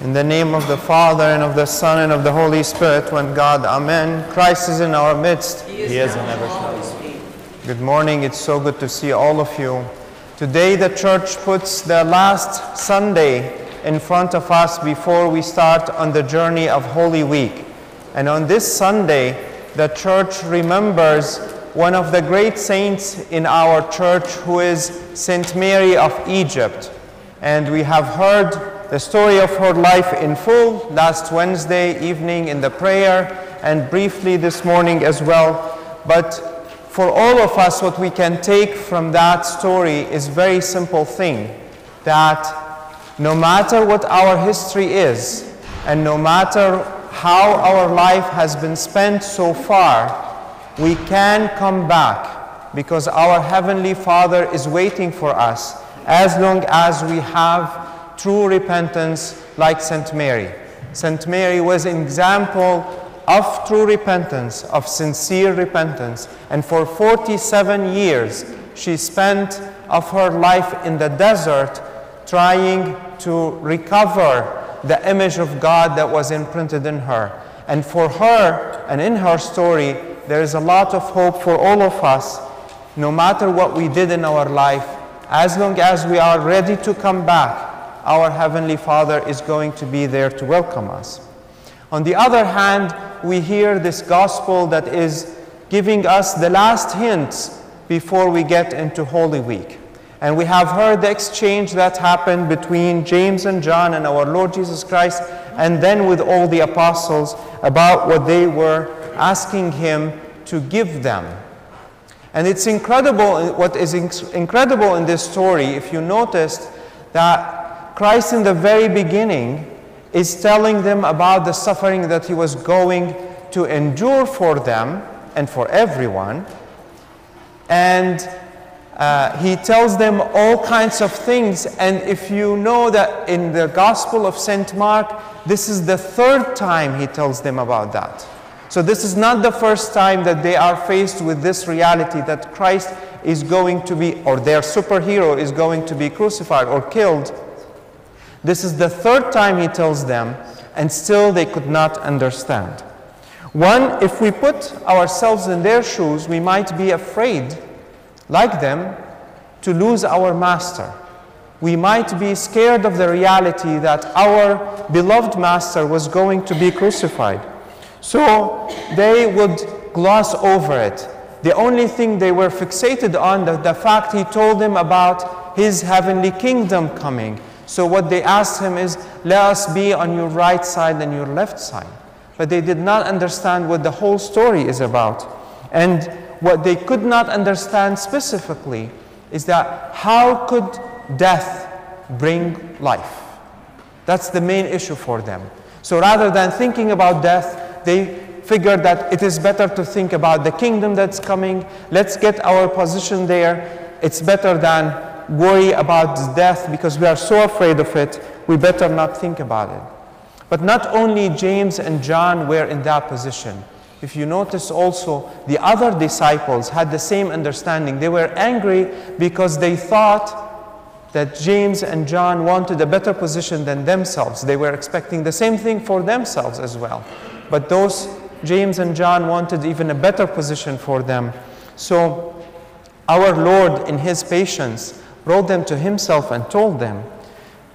In the name of the Father, and of the Son, and of the Holy Spirit, one God, Amen. Christ is in our midst. He is, He is now in and always be. Good morning. It's so good to see all of you. Today, the church puts the last Sunday in front of us before we start on the journey of Holy Week. And on this Sunday, the church remembers one of the great saints in our church who is Saint Mary of Egypt. And we have heard the story of her life in full last Wednesday evening in the prayer and briefly this morning as well. But for all of us, what we can take from that story is very simple thing that no matter what our history is, and no matter how our life has been spent so far, we can come back because our Heavenly Father is waiting for us as long as we have true repentance like St. Mary. St. Mary was an example of true repentance, of sincere repentance. And for 47 years, she spent of her life in the desert trying to recover the image of God that was imprinted in her. And for her and in her story, there is a lot of hope for all of us, no matter what we did in our life, as long as we are ready to come back, our Heavenly Father is going to be there to welcome us. On the other hand, we hear this gospel that is giving us the last hints before we get into Holy Week. And we have heard the exchange that happened between James and John and our Lord Jesus Christ, and then with all the apostles about what they were asking him to give them. And it's incredible, what is inc- incredible in this story, if you noticed, that Christ in the very beginning is telling them about the suffering that he was going to endure for them and for everyone. And uh, he tells them all kinds of things. And if you know that in the Gospel of St. Mark, this is the third time he tells them about that. So this is not the first time that they are faced with this reality that Christ is going to be, or their superhero is going to be crucified or killed. This is the third time he tells them, and still they could not understand. One, if we put ourselves in their shoes, we might be afraid, like them, to lose our master. We might be scared of the reality that our beloved master was going to be crucified. So they would gloss over it. The only thing they were fixated on, the, the fact he told them about his heavenly kingdom coming. So what they asked him is, let us be on your right side and your left side. But they did not understand what the whole story is about. And what they could not understand specifically is that how could death bring life? That's the main issue for them. So rather than thinking about death, they figured that it is better to think about the kingdom that's coming. Let's get our position there. It's better than worry about death because we are so afraid of it. We better not think about it. But not only James and John were in that position. If you notice also, the other disciples had the same understanding. They were angry because they thought that James and John wanted a better position than themselves. They were expecting the same thing for themselves as well. But those James and John wanted even a better position for them. So our Lord, in his patience, brought them to himself and told them,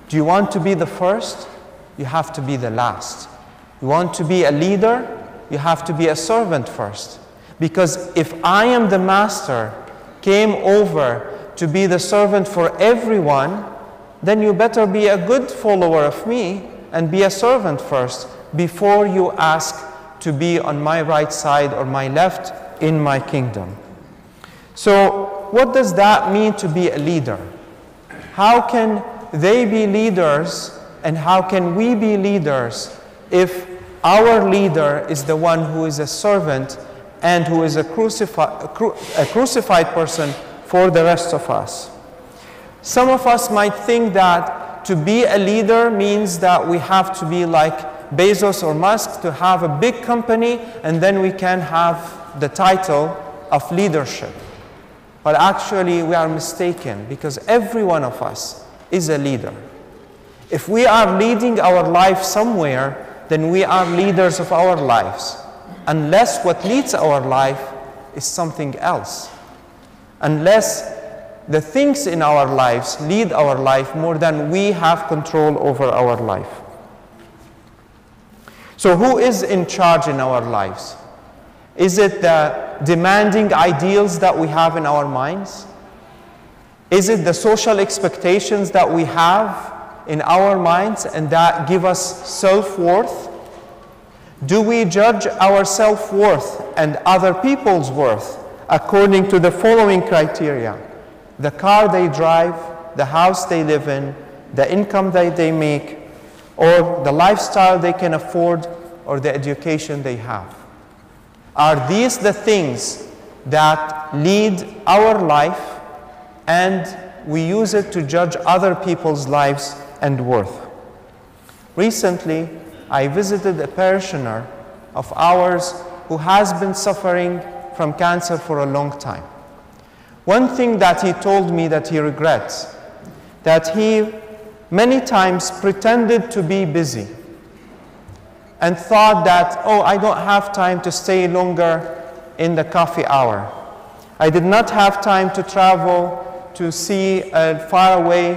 Do you want to be the first? You have to be the last. You want to be a leader? You have to be a servant first. Because if I am the master, came over to be the servant for everyone, then you better be a good follower of me and be a servant first before you ask to be on my right side or my left in my kingdom. So, what does that mean to be a leader? How can they be leaders and how can we be leaders if our leader is the one who is a servant and who is a, crucifi- cru- a crucified person for the rest of us? Some of us might think that to be a leader means that we have to be like Bezos or Musk to have a big company and then we can have the title of leadership. But actually, we are mistaken because every one of us is a leader. If we are leading our life somewhere, then we are leaders of our lives. Unless what leads our life is something else. Unless the things in our lives lead our life more than we have control over our life. So, who is in charge in our lives? Is it the demanding ideals that we have in our minds? Is it the social expectations that we have in our minds and that give us self worth? Do we judge our self worth and other people's worth according to the following criteria the car they drive, the house they live in, the income that they make, or the lifestyle they can afford, or the education they have? Are these the things that lead our life and we use it to judge other people's lives and worth? Recently, I visited a parishioner of ours who has been suffering from cancer for a long time. One thing that he told me that he regrets, that he many times pretended to be busy and thought that, oh, I don't have time to stay longer in the coffee hour. I did not have time to travel to see a faraway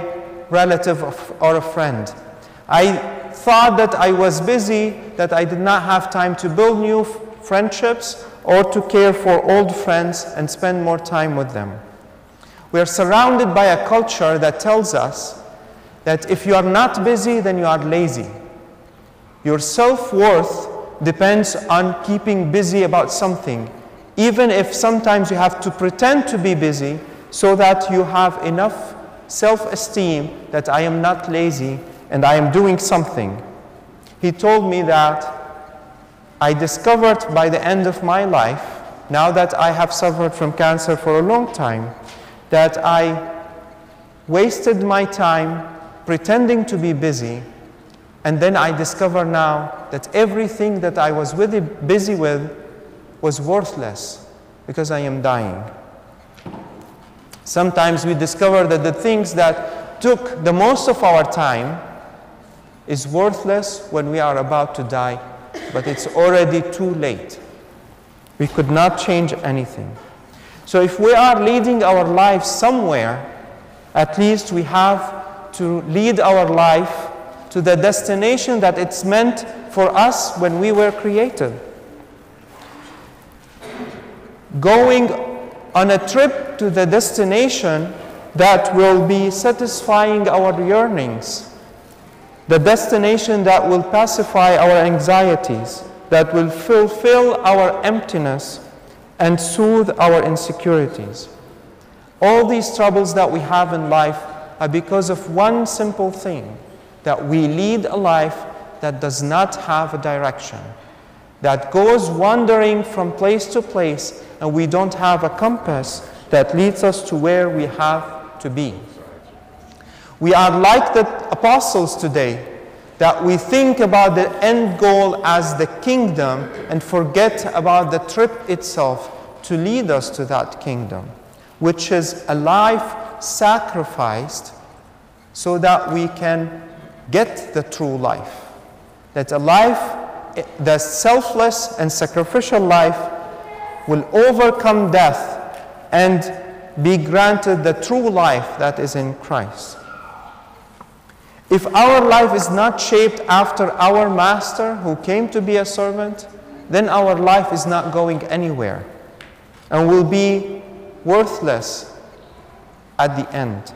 relative or a friend. I thought that I was busy, that I did not have time to build new friendships or to care for old friends and spend more time with them. We are surrounded by a culture that tells us that if you are not busy, then you are lazy. Your self worth depends on keeping busy about something, even if sometimes you have to pretend to be busy so that you have enough self esteem that I am not lazy and I am doing something. He told me that I discovered by the end of my life, now that I have suffered from cancer for a long time, that I wasted my time pretending to be busy and then I discover now that everything that I was really busy with was worthless because I am dying. Sometimes we discover that the things that took the most of our time is worthless when we are about to die, but it's already too late. We could not change anything. So if we are leading our life somewhere, at least we have to lead our life to the destination that it's meant for us when we were created. Going on a trip to the destination that will be satisfying our yearnings, the destination that will pacify our anxieties, that will fulfill our emptiness and soothe our insecurities. All these troubles that we have in life are because of one simple thing that we lead a life that does not have a direction, that goes wandering from place to place, and we don't have a compass that leads us to where we have to be. We are like the apostles today, that we think about the end goal as the kingdom and forget about the trip itself to lead us to that kingdom, which is a life sacrificed so that we can get the true life. That a life, eh, the selfless and sacrificial life, will overcome death and be granted the true life that is in Christ. If our life is not shaped after our master who came to be a servant, then our life is not going anywhere and will be worthless at the end.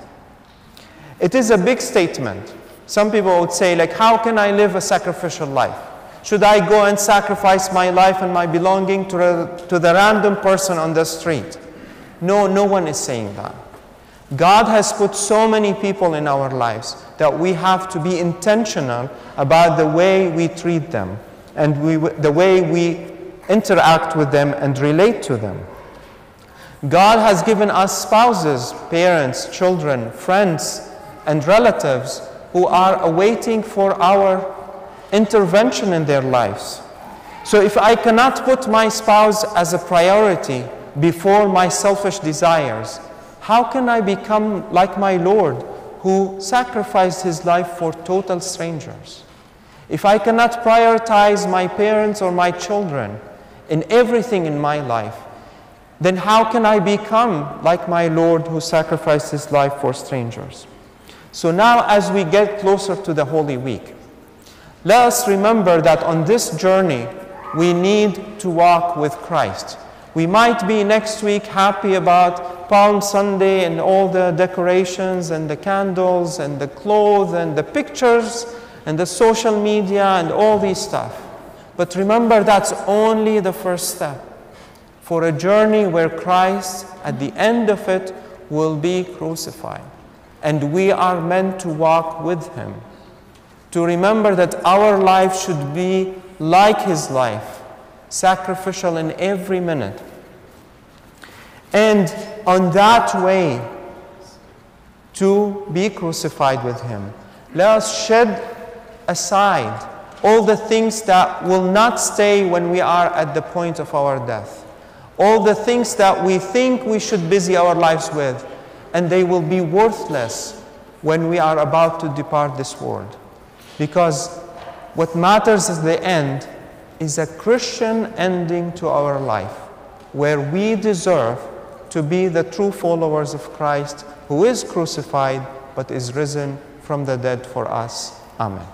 It is a big statement. Some people would say, like, how can I live a sacrificial life? Should I go and sacrifice my life and my belonging to, a, to the random person on the street? No, no one is saying that. God has put so many people in our lives that we have to be intentional about the way we treat them and we, the way we interact with them and relate to them. God has given us spouses, parents, children, friends, and relatives who are awaiting for our intervention in their lives. So if I cannot put my spouse as a priority before my selfish desires, how can I become like my Lord, who sacrificed his life for total strangers. If I cannot prioritize my parents or my children in everything in my life, then how can I become like my Lord who sacrificed his life for strangers? So now, as we get closer to the Holy Week, let us remember that on this journey, we need to walk with Christ. We might be next week happy about Palm Sunday and all the decorations and the candles and the clothes and the pictures and the social media and all these stuff. But remember, that's only the first step for a journey where Christ, at the end of it, will be crucified. And we are meant to walk with him. To remember that our life should be like his life, sacrificial in every minute. And on that way, to be crucified with him, let us shed aside all the things that will not stay when we are at the point of our death. All the things that we think we should busy our lives with, and they will be worthless when we are about to depart this world. Because what matters at the end is a Christian ending to our life, where we deserve to be the true followers of Christ, who is crucified but is risen from the dead for us. Amen.